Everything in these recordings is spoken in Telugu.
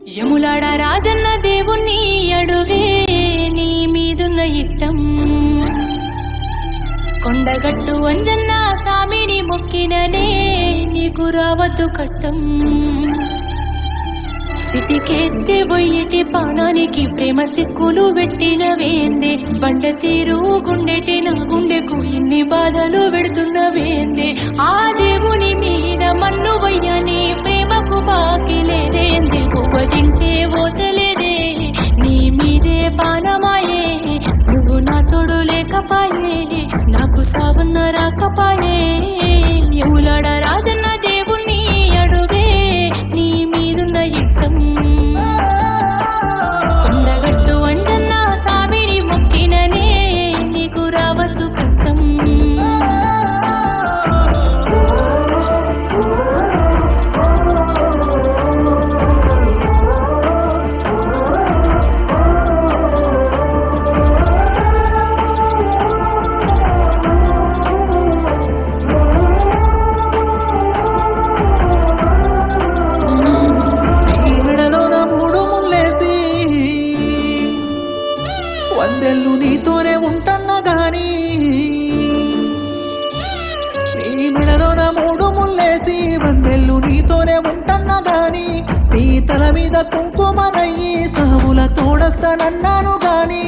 యములాడ రాజన్న దేవుణ్ణి అడుగే నీ మీదున్న ఇట్టం. కొండగట్టు అంజన్న సామిని మొక్కిననే నీకు రావద్దు కట్టం. సిటికెత్తి బొయ్యటి పానానికి ప్రేమ సిక్కులు పెట్టిన వేందే బండ తీరు గుండెటి నా గుండెకు ఇన్ని బాధలు పెడుతున్న వేందే ఆ దేవుని మీద మన్ను వయ్యని ప్రేమకు బాకి లేదే. kapanye మీద కుంకుమనయ్యి సావుల తోడస్తానన్నాను గానీ.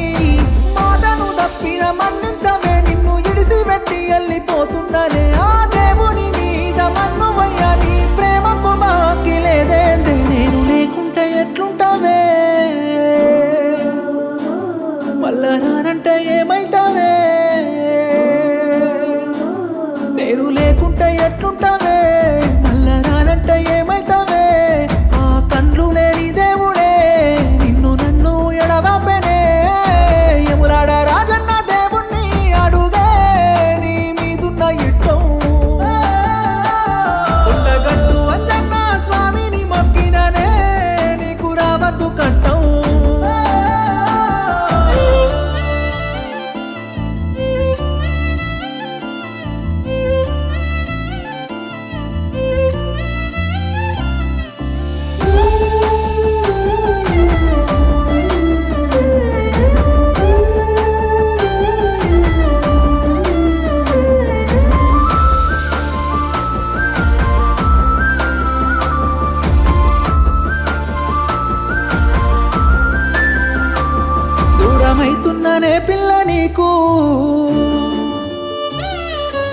దూరమైతున్ననే పిల్ల నీకు.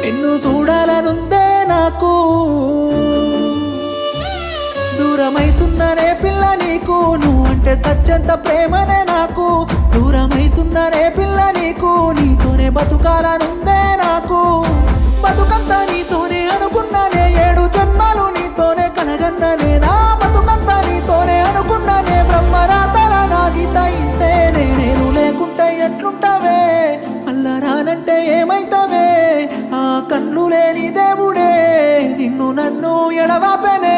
నిన్ను చూడాలనుందే నాకు. దూరమైతున్ననే పిల్ల నీకు. నువ్వంటే సత్యంత ప్రేమనే నాకు. దూరమైతున్ననే పిల్ల నీకు. నీతోనే బతుకాలనుందే నాకు. బతుకంతా నీతోనే అనుకున్నానే. ఏడు జన్మలు నీతోనే కనగన్ననే ఆ లేని దేవుడే నిన్ను నన్ను ఎడవపెనే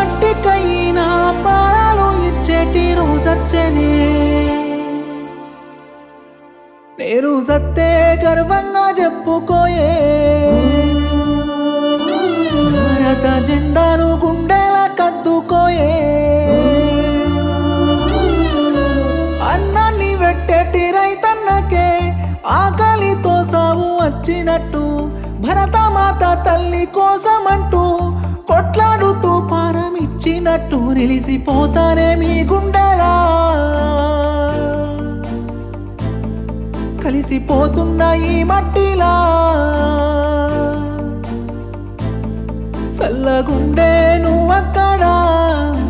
మట్టికైనా పాలు ఇచ్చేటి రోజచ్చనే. నేను సత్తే గర్వంగా చెప్పుకోయే. భారత జెండాను గుండెల కత్తుకోయే. అన్నాన్ని వెట్టేటి రైతన్నకే ఆకలితో సాగు వచ్చినట్టు. భరతమాత తల్లి కోసమంటూ నిలిచినట్టు నిలిచిపోతానే మీ గుండెలా? కలిసిపోతున్న ఈ మట్టిలా? చల్లగుండే నువ్వక్కడా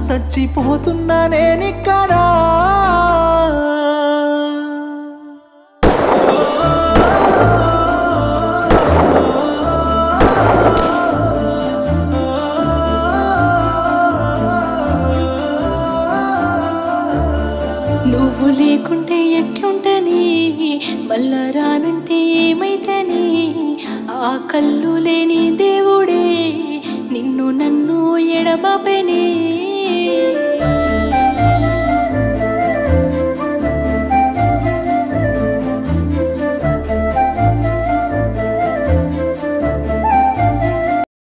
చచ్చిపోతున్నా నేనిక్కడా అంటే ఏమైతేనే ఆ కళ్ళు లేని దేవుడే నిన్ను నన్ను ఎడబాపెనే.